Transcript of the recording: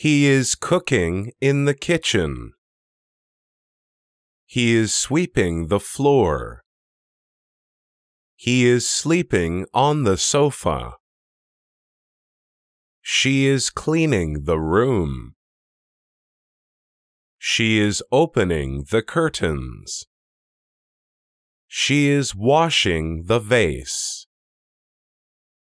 He is cooking in the kitchen. He is sweeping the floor. He is sleeping on the sofa. She is cleaning the room. She is opening the curtains. She is washing the vase.